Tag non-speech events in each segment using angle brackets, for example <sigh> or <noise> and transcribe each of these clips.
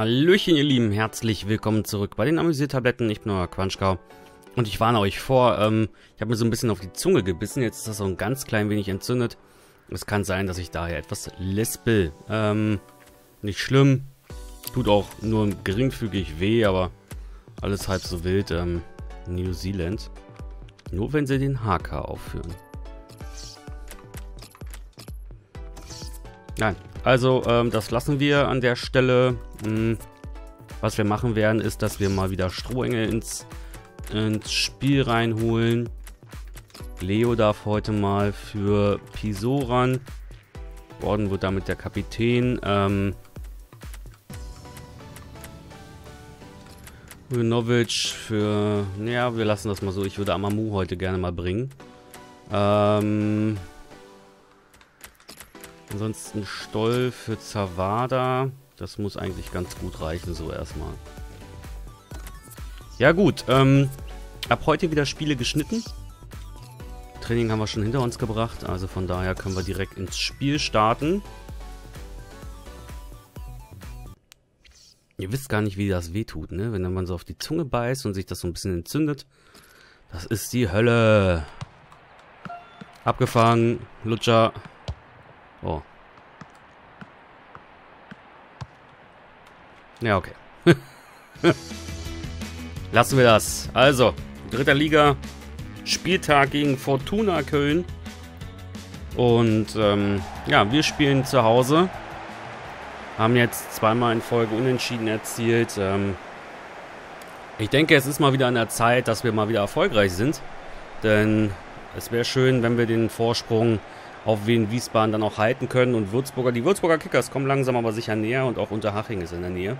Hallöchen ihr Lieben, herzlich willkommen zurück bei den Amüsiertabletten. Ich bin euer Quanschkau und ich warne euch vor, ähm, ich habe mir so ein bisschen auf die Zunge gebissen, jetzt ist das so ein ganz klein wenig entzündet. Es kann sein, dass ich daher etwas lispel. Ähm, nicht schlimm, tut auch nur geringfügig weh, aber alles halb so wild. Ähm, New Zealand. Nur wenn sie den HK aufführen. Nein, also ähm, das lassen wir an der Stelle. Hm, was wir machen werden, ist, dass wir mal wieder Strohengel ins, ins Spiel reinholen. Leo darf heute mal für Pisoran. Gordon wird damit der Kapitän. Ähm, Ujnovic für... Naja, wir lassen das mal so. Ich würde Amamu heute gerne mal bringen. Ähm, ansonsten Stoll für Zawada. Das muss eigentlich ganz gut reichen, so erstmal. Ja gut, ähm, ab heute wieder Spiele geschnitten. Training haben wir schon hinter uns gebracht, also von daher können wir direkt ins Spiel starten. Ihr wisst gar nicht, wie das wehtut, ne? Wenn man so auf die Zunge beißt und sich das so ein bisschen entzündet. Das ist die Hölle. Abgefangen. Lutscher. Oh. Ja, okay. <laughs> Lassen wir das. Also, dritter Liga. Spieltag gegen Fortuna Köln. Und ähm, ja, wir spielen zu Hause. Haben jetzt zweimal in Folge Unentschieden erzielt. Ähm, ich denke, es ist mal wieder an der Zeit, dass wir mal wieder erfolgreich sind. Denn es wäre schön, wenn wir den Vorsprung auf Wien Wiesbaden dann auch halten können. Und Würzburger, die Würzburger Kickers kommen langsam aber sicher näher und auch Unterhaching ist in der Nähe.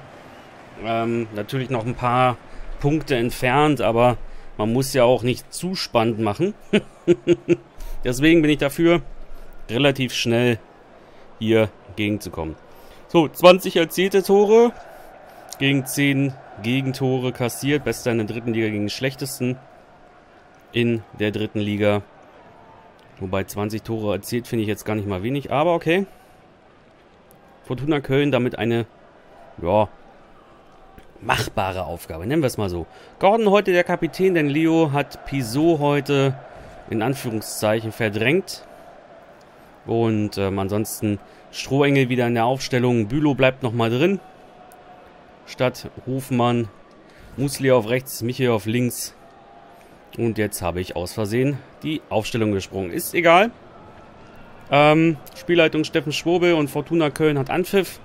Ähm, natürlich noch ein paar Punkte entfernt, aber man muss ja auch nicht zu spannend machen. <laughs> Deswegen bin ich dafür, relativ schnell hier gegenzukommen. So, 20 erzielte Tore gegen 10 Gegentore kassiert. Bester in der dritten Liga gegen den schlechtesten in der dritten Liga. Wobei 20 Tore erzielt finde ich jetzt gar nicht mal wenig, aber okay. Fortuna Köln damit eine, ja, machbare Aufgabe, nennen wir es mal so. Gordon heute der Kapitän, denn Leo hat Piso heute in Anführungszeichen verdrängt. Und ähm, ansonsten Strohengel wieder in der Aufstellung. Bülow bleibt nochmal drin. Statt Hofmann. Musli auf rechts, Michael auf links. Und jetzt habe ich aus Versehen die Aufstellung gesprungen. Ist egal. Ähm, Spielleitung Steffen Schwobel und Fortuna Köln hat Anpfiff.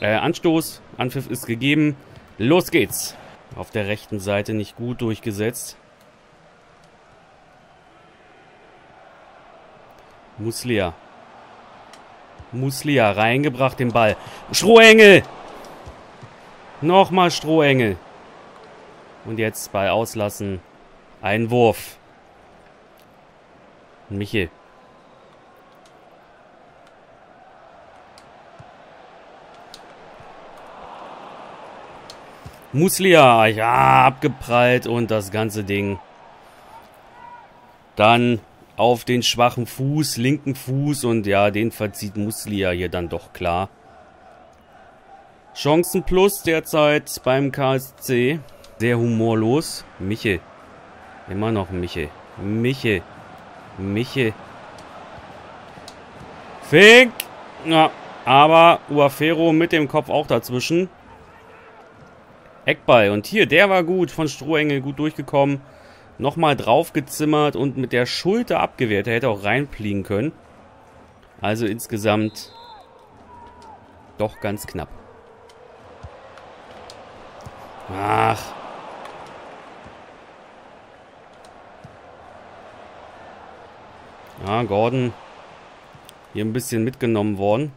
Äh, Anstoß. Anpfiff ist gegeben. Los geht's. Auf der rechten Seite nicht gut durchgesetzt. Muslia. Muslia reingebracht den Ball. Strohengel! Nochmal Strohengel. Und jetzt bei Auslassen ein Wurf. Michel. Muslia, ja, abgeprallt und das ganze Ding. Dann auf den schwachen Fuß, linken Fuß und ja, den verzieht Muslia hier dann doch klar. Chancen plus derzeit beim KSC. Sehr humorlos. Michel. Immer noch Michel. Michel. Michel. Fink. Ja, aber Uafero mit dem Kopf auch dazwischen. Eckball. Und hier, der war gut. Von Strohengel gut durchgekommen. Nochmal draufgezimmert und mit der Schulter abgewehrt. Er hätte auch reinfliegen können. Also insgesamt doch ganz knapp. Ach. Ja, Gordon hier ein bisschen mitgenommen worden.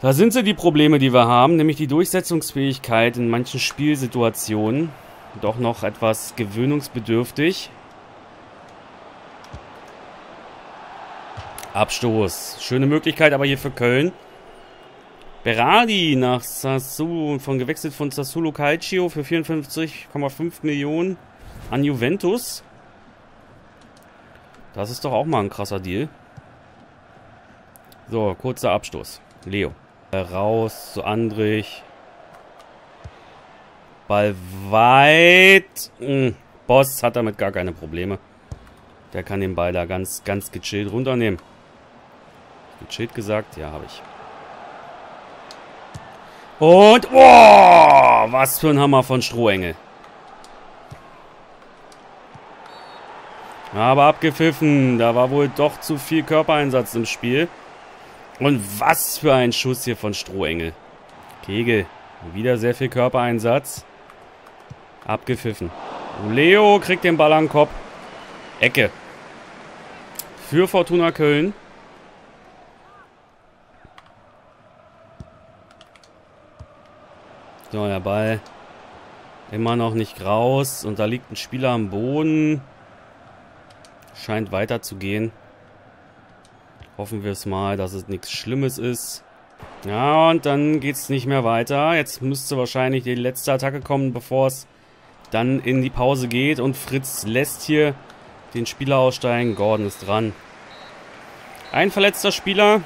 Da sind sie die Probleme, die wir haben, nämlich die Durchsetzungsfähigkeit in manchen Spielsituationen. Doch noch etwas gewöhnungsbedürftig. Abstoß. Schöne Möglichkeit aber hier für Köln. Berardi nach Sassuolo, von gewechselt von Sassuolo Calcio für 54,5 Millionen an Juventus. Das ist doch auch mal ein krasser Deal. So, kurzer Abstoß. Leo. Raus zu Andrich. Ball weit. Hm, Boss hat damit gar keine Probleme. Der kann den Ball da ganz, ganz gechillt runternehmen. Gechillt gesagt? Ja, habe ich. Und, oh, was für ein Hammer von Strohengel. Aber abgepfiffen. Da war wohl doch zu viel Körpereinsatz im Spiel. Und was für ein Schuss hier von Strohengel. Kegel. Wieder sehr viel Körpereinsatz. Abgepfiffen. Leo kriegt den Ball an den Kopf. Ecke. Für Fortuna Köln. So, der Ball immer noch nicht raus. Und da liegt ein Spieler am Boden. Scheint weiterzugehen. Hoffen wir es mal, dass es nichts Schlimmes ist. Ja, und dann geht es nicht mehr weiter. Jetzt müsste wahrscheinlich die letzte Attacke kommen, bevor es dann in die Pause geht. Und Fritz lässt hier den Spieler aussteigen. Gordon ist dran. Ein verletzter Spieler.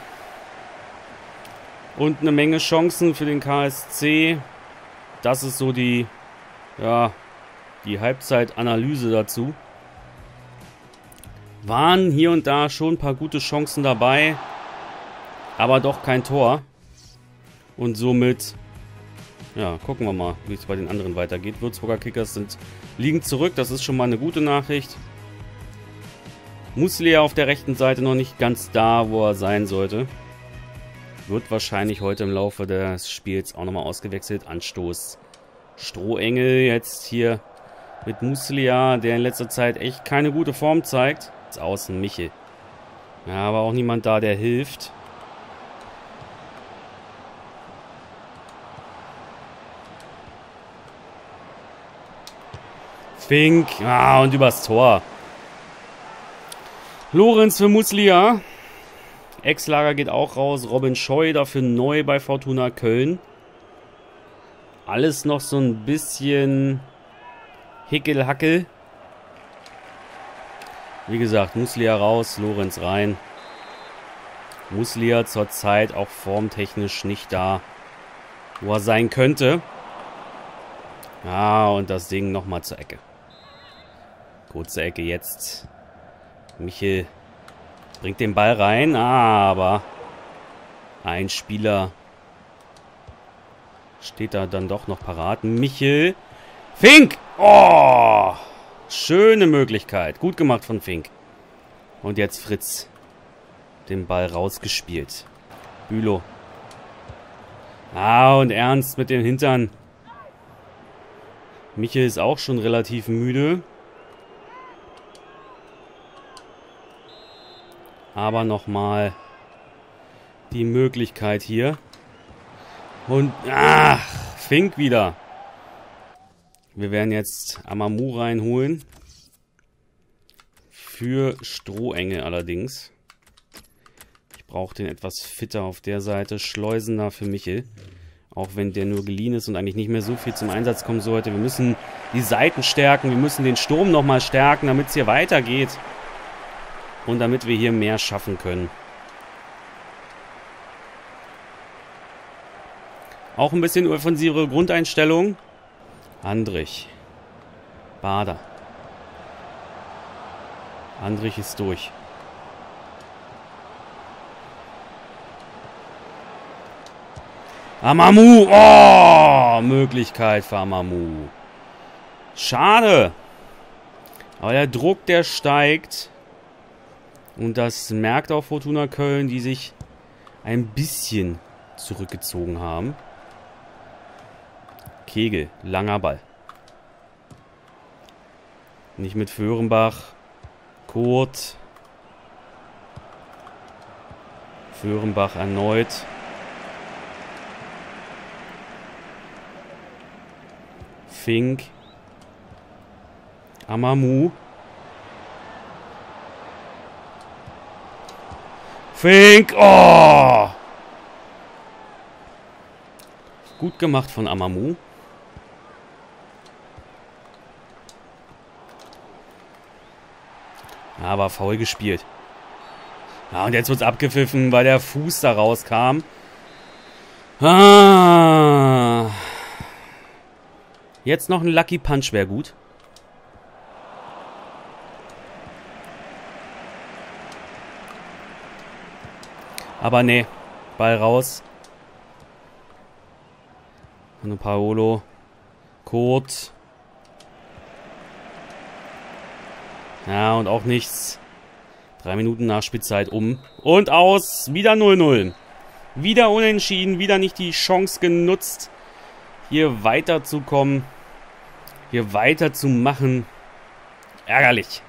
Und eine Menge Chancen für den KSC. Das ist so die, ja, die Halbzeitanalyse dazu. Waren hier und da schon ein paar gute Chancen dabei. Aber doch kein Tor. Und somit, ja, gucken wir mal, wie es bei den anderen weitergeht. Würzburger Kickers sind liegen zurück. Das ist schon mal eine gute Nachricht. Muslia auf der rechten Seite noch nicht ganz da, wo er sein sollte. Wird wahrscheinlich heute im Laufe des Spiels auch nochmal ausgewechselt. Anstoß Strohengel jetzt hier mit Muslia, der in letzter Zeit echt keine gute Form zeigt. Jetzt außen Michel. Ja, aber auch niemand da, der hilft. Fink. Ah, und übers Tor. Lorenz für Muslia. Ex-Lager geht auch raus. Robin Scheu dafür neu bei Fortuna Köln. Alles noch so ein bisschen Hickelhackel. Wie gesagt, Muslia raus, Lorenz rein. Muslia zurzeit auch formtechnisch nicht da, wo er sein könnte. Ja, und das Ding nochmal zur Ecke. Kurze Ecke jetzt. Michel Bringt den Ball rein, aber ein Spieler steht da dann doch noch parat. Michel. Fink! Oh! Schöne Möglichkeit. Gut gemacht von Fink. Und jetzt Fritz. Den Ball rausgespielt. Bülow. Ah, und Ernst mit den Hintern. Michel ist auch schon relativ müde. Aber nochmal die Möglichkeit hier. Und, ach, Fink wieder. Wir werden jetzt Amamu reinholen. Für Strohenge allerdings. Ich brauche den etwas fitter auf der Seite. Schleusender für Michel. Auch wenn der nur geliehen ist und eigentlich nicht mehr so viel zum Einsatz kommen sollte. Wir müssen die Seiten stärken. Wir müssen den Sturm nochmal stärken, damit es hier weitergeht. Und damit wir hier mehr schaffen können. Auch ein bisschen offensivere Grundeinstellung. Andrich. Bader. Andrich ist durch. Amamu. Oh, Möglichkeit für Amamu. Schade. Aber der Druck, der steigt. Und das merkt auch Fortuna Köln, die sich ein bisschen zurückgezogen haben. Kegel, langer Ball. Nicht mit Föhrenbach. Kurt. Föhrenbach erneut. Fink. Amamu. Fink. Oh. Gut gemacht von Amamu. Aber faul gespielt. Ja, und jetzt wird es abgepfiffen, weil der Fuß da rauskam. Ah. Jetzt noch ein Lucky Punch wäre gut. Aber nee, Ball raus. Und Paolo. Kurt. Ja, und auch nichts. Drei Minuten Nachspielzeit um. Und aus. Wieder 0-0. Wieder unentschieden. Wieder nicht die Chance genutzt, hier weiterzukommen. Hier weiterzumachen. Ärgerlich.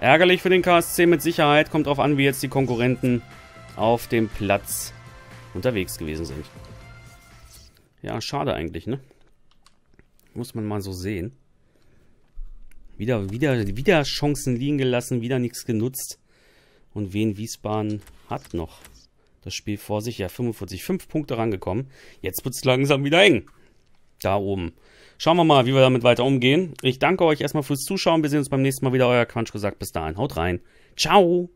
Ärgerlich für den KSC mit Sicherheit. Kommt drauf an, wie jetzt die Konkurrenten auf dem Platz unterwegs gewesen sind. Ja, schade eigentlich, ne? Muss man mal so sehen. Wieder, wieder, wieder Chancen liegen gelassen, wieder nichts genutzt. Und Wien Wiesbaden hat noch das Spiel vor sich. Ja, 45, 5 Punkte rangekommen. Jetzt wird es langsam wieder eng. Da oben. Schauen wir mal, wie wir damit weiter umgehen. Ich danke euch erstmal fürs Zuschauen. Wir sehen uns beim nächsten Mal wieder. Euer Quatsch gesagt. Bis dahin. Haut rein. Ciao.